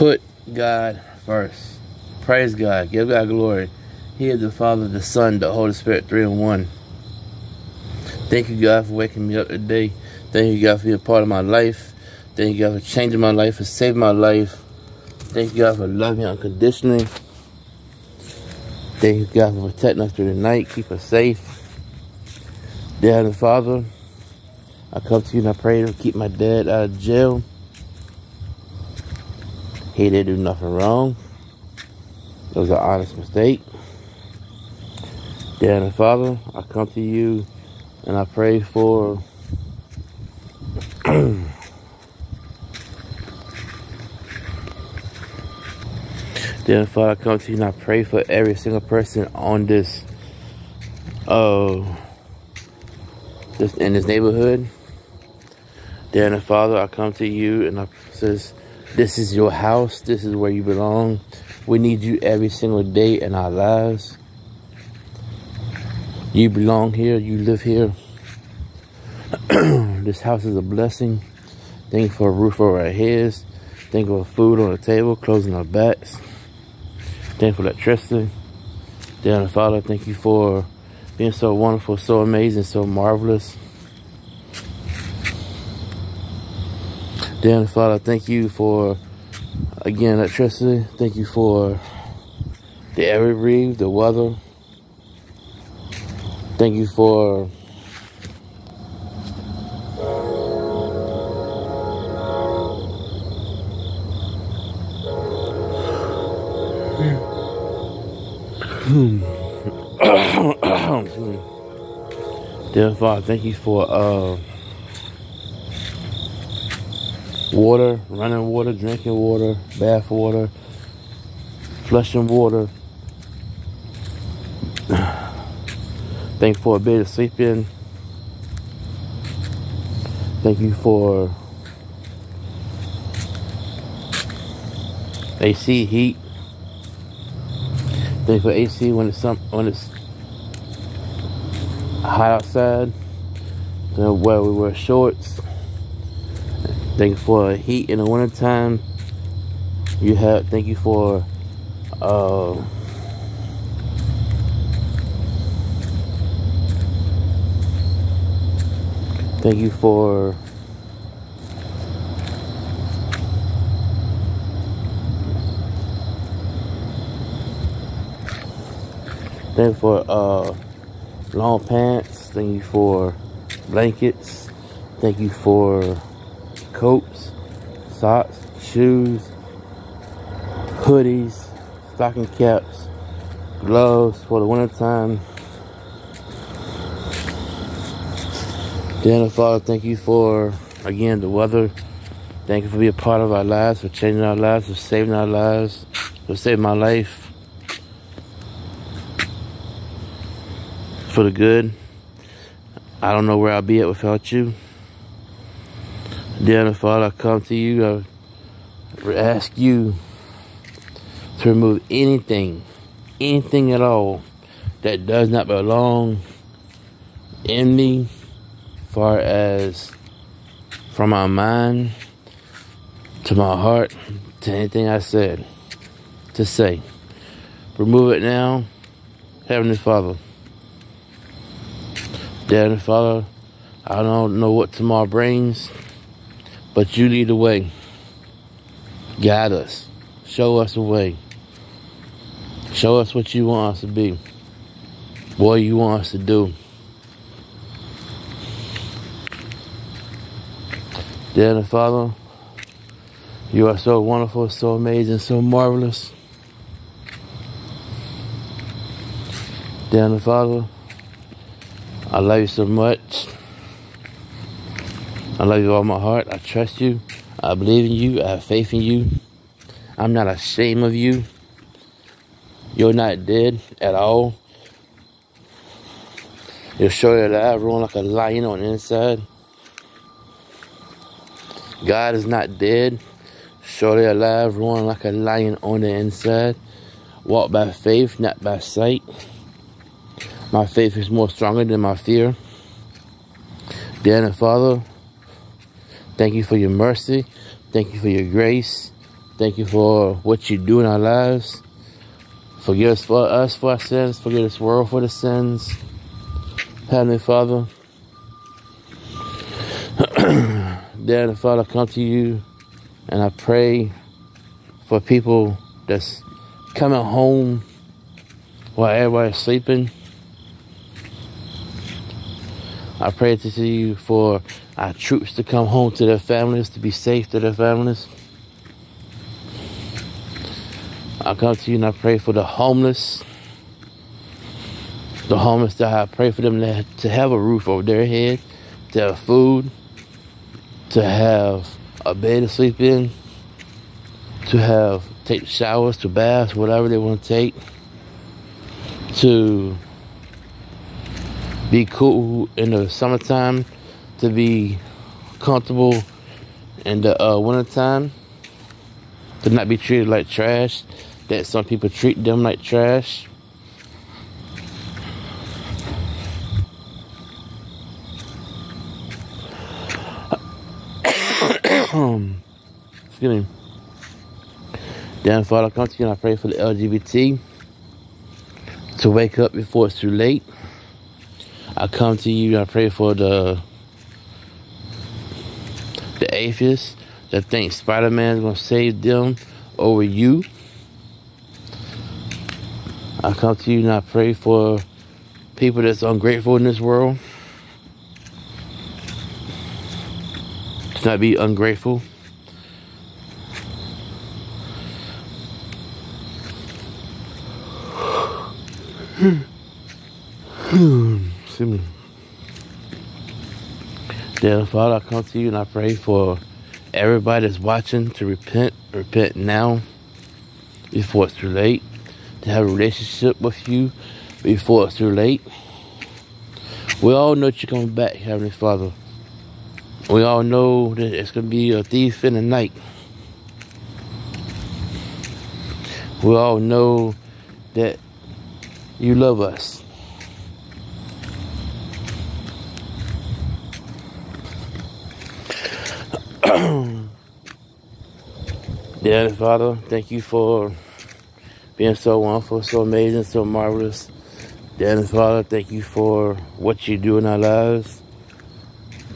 Put God first. Praise God. Give God glory. He is the Father, the Son, the Holy Spirit, three in one. Thank you, God, for waking me up today. Thank you, God, for being a part of my life. Thank you, God, for changing my life, for saving my life. Thank you, God, for loving me unconditionally. Thank you, God, for protecting us through the night. Keep us safe. Dear Heavenly Father, I come to you and I pray to keep my dad out of jail. He didn't do nothing wrong. It was an honest mistake. Dear Heavenly Father, I come to you and I pray for Dear Father, I come to you and I pray for every single person on this uh this in this neighborhood. Dear Father, I come to you and I says this is your house, this is where you belong. We need you every single day in our lives. You belong here, you live here. this house is a blessing. Thank you for a roof over our heads. Thank you for food on the table, closing our backs. Thank you for electricity. Dear Father, thank you for being so wonderful, so amazing, so marvelous. Dear Father, thank you for, again, electricity. Thank you for the air breathe, the weather. Thank you for Dear Father, thank you for uh, water, running water, drinking water, bath water, flushing water. Thank you for a bed to sleep in. Thank you for AC heat. Thank you for AC when it's some when it's hot outside. Then Where we wear shorts. Thank you for heat in the wintertime. You have thank you for uh Thank you for Thank you for uh, long pants. Thank you for blankets. Thank you for coats, socks, shoes, hoodies, stocking caps, gloves for the wintertime. Dear Father, thank you for, again, the weather. Thank you for being a part of our lives, for changing our lives, for saving our lives, for saving my life. For the good. I don't know where I'll be at without you. Dear Father, I come to you. I ask you to remove anything, anything at all that does not belong in me far as from my mind to my heart to anything I said to say. Remove it now, Heavenly Father. Dear Father, I don't know what tomorrow brings, but you lead the way. Guide us. Show us the way. Show us what you want us to be. What you want us to do. Dear Father, you are so wonderful, so amazing, so marvelous. Dear Father, I love you so much. I love you all my heart. I trust you. I believe in you. I have faith in you. I'm not ashamed of you. You're not dead at all. You're sure alive, rolling like a lion on the inside. God is not dead, surely alive, roaring like a lion on the inside. Walk by faith, not by sight. My faith is more stronger than my fear. Dear Father, thank you for your mercy. Thank you for your grace. Thank you for what you do in our lives. Forgive us for us for our sins. Forgive this world for the sins. Heavenly Father, Dear Father, I come to you and I pray for people that's coming home while everybody's sleeping. I pray to see you for our troops to come home to their families, to be safe to their families. I come to you and I pray for the homeless. The homeless that I pray for them to have a roof over their head, to have food, to have a bed to sleep in, to have take showers, to baths, whatever they want to take, to be cool in the summertime, to be comfortable in the uh, wintertime, to not be treated like trash, that some people treat them like trash. Excuse me. Then, Father, I come to you and I pray for the LGBT to wake up before it's too late. I come to you and I pray for the the atheists that think Spider-Man is to save them over you. I come to you and I pray for people that's ungrateful in this world. To not be ungrateful. Hmm. Hmm. Excuse me. Dear Father, I come to you and I pray for everybody that's watching to repent, repent now before it's too late to have a relationship with you before it's too late. We all know you're coming back, Heavenly Father. We all know that it's going to be a thief in the night. We all know that you love us. Dear Father, thank you for being so wonderful, so amazing, so marvelous. Dear Father, thank you for what you do in our lives.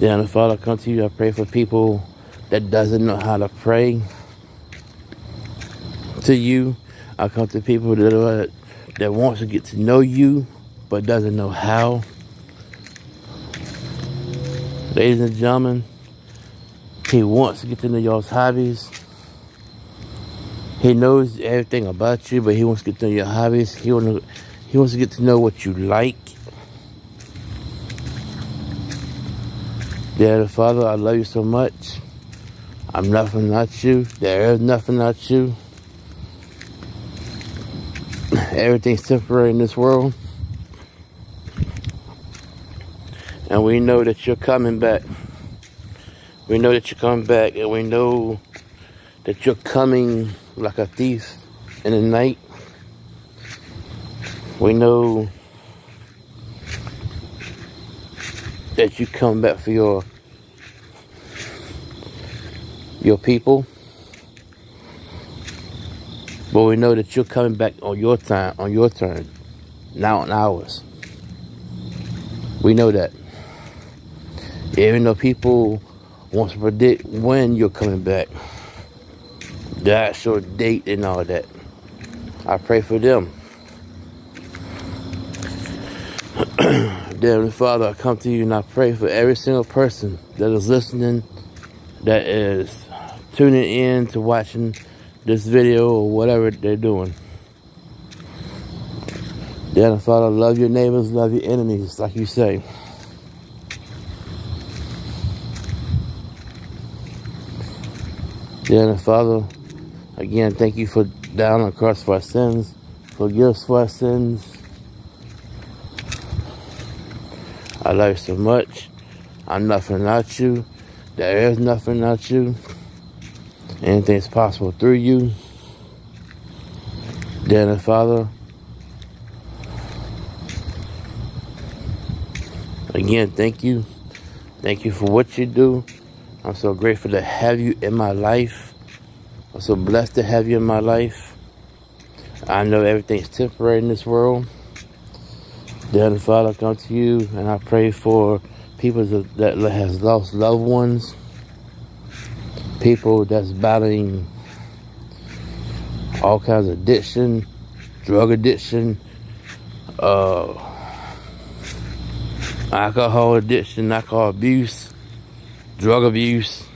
Dear Father, come to you. I pray for people that doesn't know how to pray to you. I come to people that are, that wants to get to know you, but doesn't know how. Ladies and gentlemen, he wants to get to know y'all's hobbies. He knows everything about you, but he wants to get to know your hobbies. He want to, he wants to get to know what you like. Dear Father, I love you so much. I'm nothing without you. There is nothing without you. Everything's temporary in this world. And we know that you're coming back. We know that you're coming back, and we know that you're coming like a thief in the night. We know that you come back for your your people. But we know that you're coming back on your time, on your turn, not on ours. We know that. Even though people want to predict when you're coming back the actual date and all that. I pray for them. Dear Father, I come to you and I pray for every single person that is listening, that is tuning in to watching this video or whatever they're doing. Dear Father, love your neighbors, love your enemies, like you say. Dear Father, Again, thank you for down on the cross for our sins. Forgive us for our sins. I love you so much. I'm nothing without you. There is nothing without you. Anything's possible through you. Dear Father, again, thank you. Thank you for what you do. I'm so grateful to have you in my life. I'm so blessed to have you in my life. I know everything's temporary in this world. Dear Father, I come to you and I pray for people that, that has lost loved ones, people that's battling all kinds of addiction, drug addiction, uh, alcohol addiction, alcohol abuse, drug abuse.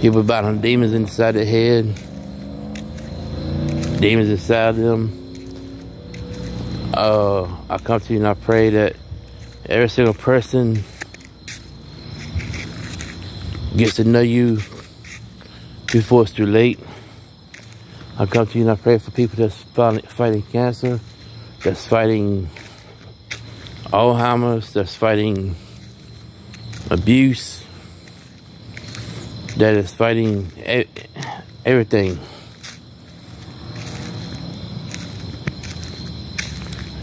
People battling demons inside their head, demons inside them. Uh, I come to you and I pray that every single person gets to know you before it's too late. I come to you and I pray for people that's fighting cancer, that's fighting Alzheimer's, that's fighting abuse, that is fighting everything.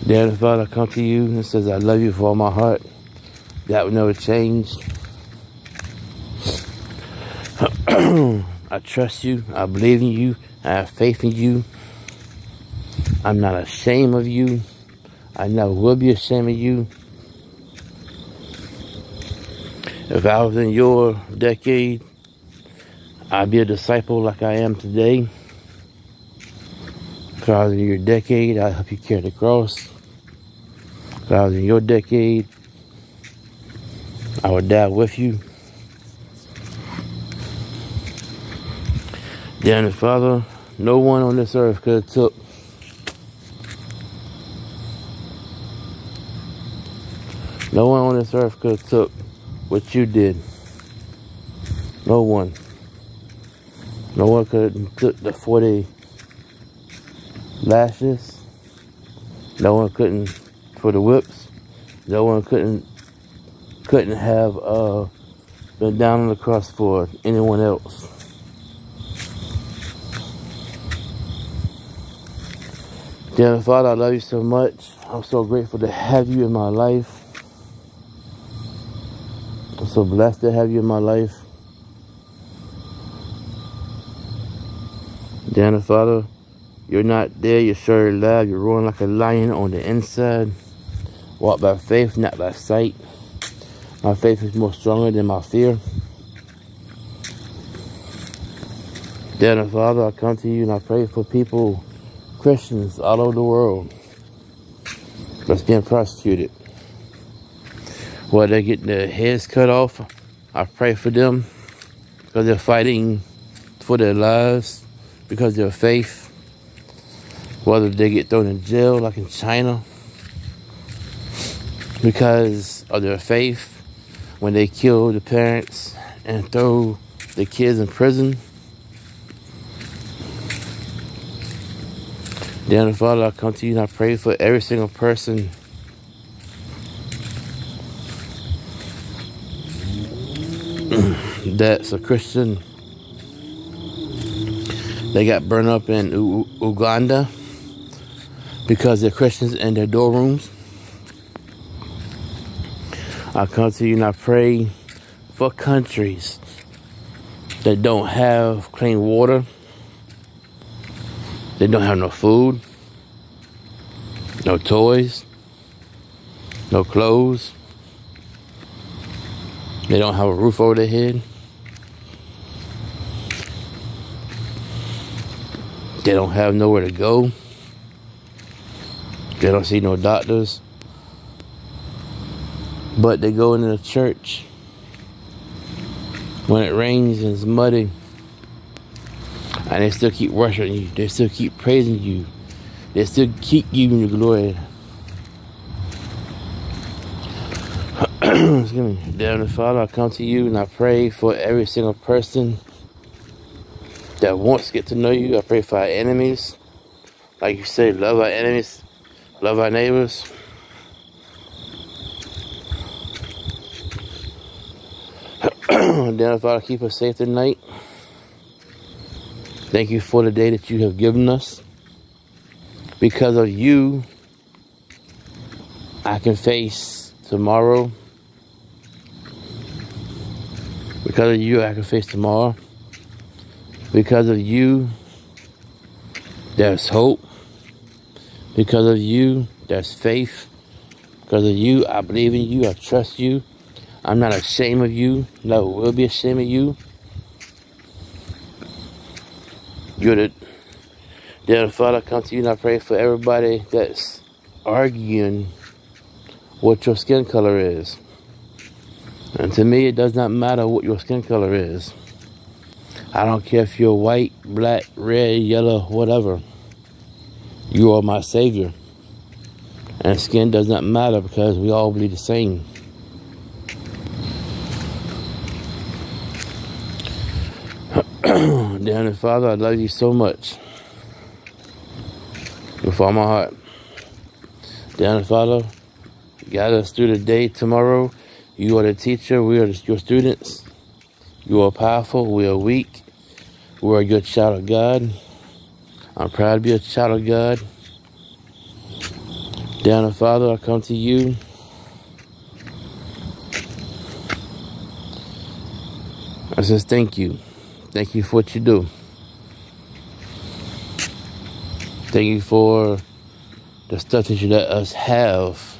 Dear Father, I come to you and says, I love you with all my heart. That will never change. I trust you. I believe in you. I have faith in you. I'm not ashamed of you. I never will be ashamed of you. If I was in your decade, I'd be a disciple like I am today. If I in your decade, I'd help you carry the cross. If I in your decade, I would die with you. Dear Father, no one on this earth could have took No one on this earth could have took what you did. No one. No one could took the 40 lashes. No one couldn't for the whips. No one couldn't couldn't have uh, been down on the cross for anyone else. Dear Father, I love you so much. I'm so grateful to have you in my life. I'm so blessed to have you in my life. Dear Father, you're not there, you're sure alive, you're roaring like a lion on the inside. Walk by faith, not by sight. My faith is more stronger than my fear. Dear Father, I come to you and I pray for people Christians all over the world that's being prosecuted. Whether they're getting their heads cut off, I pray for them because they're fighting for their lives, because of their faith. Whether they get thrown in jail like in China because of their faith when they kill the parents and throw the kids in prison Dear Father, I come to you and I pray for every single person that's a Christian. They got burned up in U Uganda because they're Christians in their dorm rooms. I come to you and I pray for countries that don't have clean water they don't have no food, no toys, no clothes. They don't have a roof over their head. They don't have nowhere to go. They don't see no doctors. But they go into the church when it rains and it's muddy and they still keep worshiping you. They still keep praising you. They still keep giving you glory. Excuse me. Dear Father, I come to you and I pray for every single person that wants to get to know you. I pray for our enemies. Like you say, love our enemies, love our neighbors. Dear Father, keep us safe tonight. Thank you for the day that you have given us. Because of you, I can face tomorrow. Because of you, I can face tomorrow. Because of you, there's hope. Because of you, there's faith. Because of you, I believe in you. I trust you. I'm not ashamed of you. No, will be ashamed of you. You're the dear Father, I come to you and I pray for everybody that's arguing what your skin color is. And to me, it does not matter what your skin color is. I don't care if you're white, black, red, yellow, whatever. You are my Savior. And skin does not matter because we all bleed the same. Dear Father, I love you so much. With all my heart. Dear Father, guide us through the day tomorrow. You are the teacher, we are your students. You are powerful, we are weak. We are a good child of God. I'm proud to be a child of God. Dear Father, I come to you. I says, thank you. Thank you for what you do. Thank you for the stuff that you let us have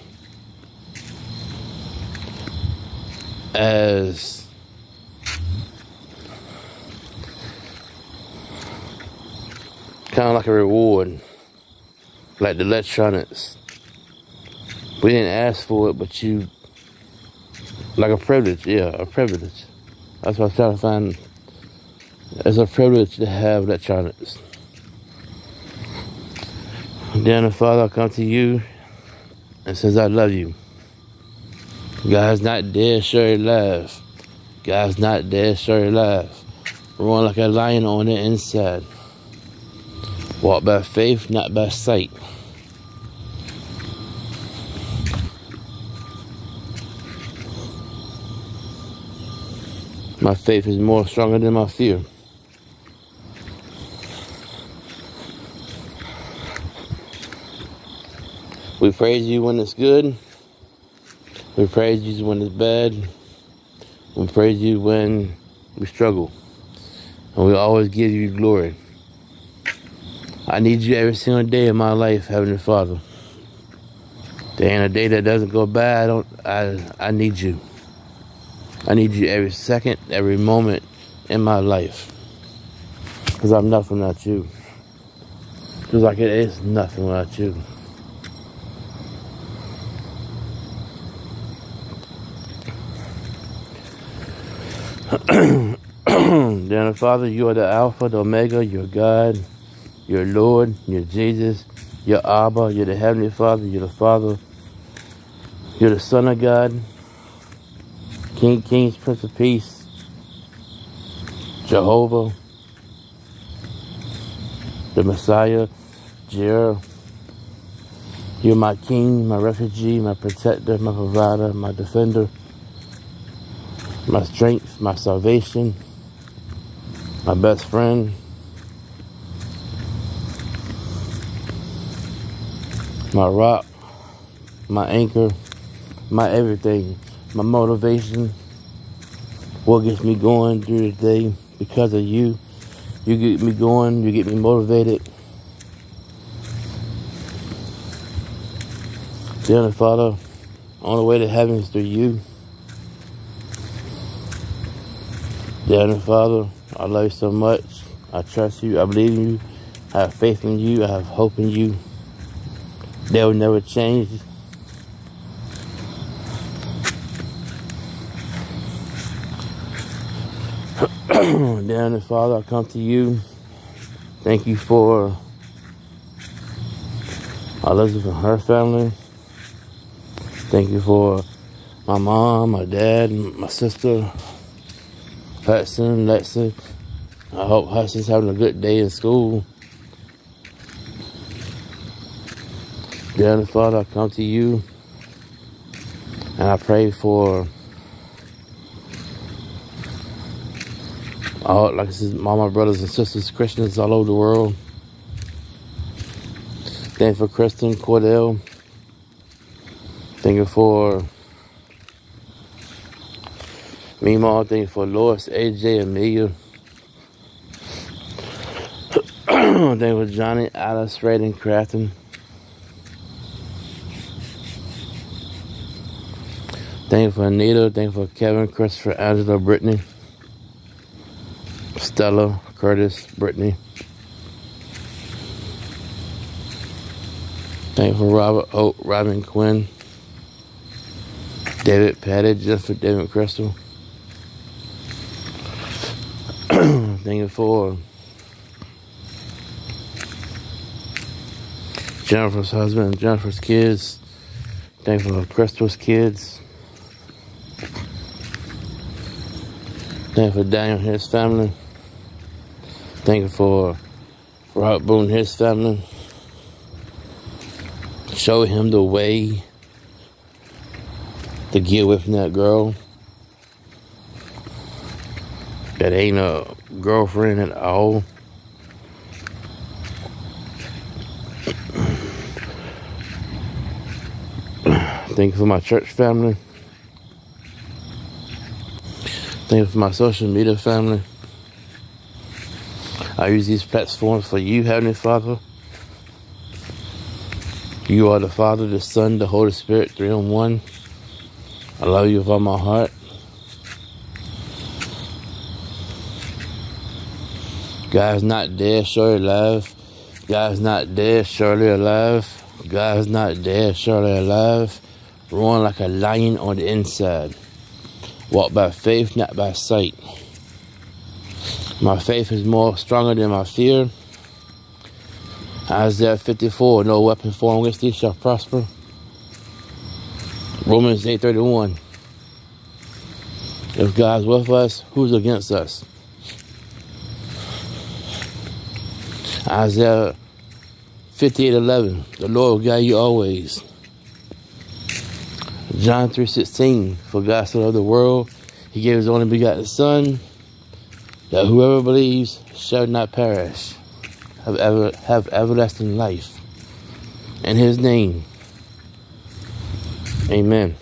as kind of like a reward, like the electronics. We didn't ask for it, but you, like a privilege, yeah, a privilege. That's what I was trying to find. It's a privilege to have electronics. Dear the Father, I come to you and says I love you. God's not dead, sure he alive. God's not dead, sure alive. Roaring like a lion on the inside. Walk by faith, not by sight. My faith is more stronger than my fear. We praise you when it's good. We praise you when it's bad. We praise you when we struggle. And we always give you glory. I need you every single day of my life, Heavenly Father. There ain't a day that doesn't go by. I don't. I I need you. I need you every second, every moment in my life. Cause I'm nothing without you. Just like it is nothing without you. Dear Father, you are the Alpha, the Omega, your God, your Lord, your Jesus, your Abba, you're the Heavenly Father, you're the Father, you're the Son of God, King, Kings, Prince of Peace, Jehovah, the Messiah, Jireh. You're my King, my refugee, my protector, my provider, my defender, my strength, my salvation, my best friend. My rock, my anchor, my everything, my motivation, what gets me going through the day because of you. You get me going, you get me motivated. Dear Father, on the way to heaven is through you. Dear Father, I love you so much. I trust you. I believe in you. I have faith in you. I have hope in you. They will never change. Dear Father, I come to you. Thank you for Elizabeth and her family. Thank you for my mom, my dad, my sister, Hudson, Lexa. I hope Hudson's having a good day in school. Dear Heavenly Father, I come to you and I pray for all, like I said, all my brothers and sisters, Christians all over the world. Thank you for Kristen Cordell. Thank you for Meanwhile, thank you for Lois, AJ, Amelia. thank you for Johnny, Alice, Raiden, Crafton. Thank for Anita. Thank for Kevin, Christopher, Angela, Brittany, Stella, Curtis, Brittany. Thank for Robert, Hope, Robin, Quinn, David, Patty, Jennifer, David, Crystal. Thank you for Jennifer's husband, Jennifer's kids. Thank you for Crystal's kids. Thank you for Daniel and his family. Thank you for Robert Boone and his family. Show him the way to get from that girl. That ain't a girlfriend at all. Thank you for my church family. Thank you for my social media family. I use these platforms for you, Heavenly Father. You are the Father, the Son, the Holy Spirit, three in one. I love you with all my heart. God's not dead, surely alive. God's not dead, surely alive. God's not dead, surely alive. Roaring like a lion on the inside. Walk by faith, not by sight. My faith is more stronger than my fear. Isaiah 54, no weapon formed against thee shall prosper. Romans 8.31, if God's with us, who's against us? Isaiah 58.11, the Lord will guide you always. John 3.16, for God so loved the world, he gave his only begotten Son, that whoever believes shall not perish, have ever have everlasting life. In his name. Amen.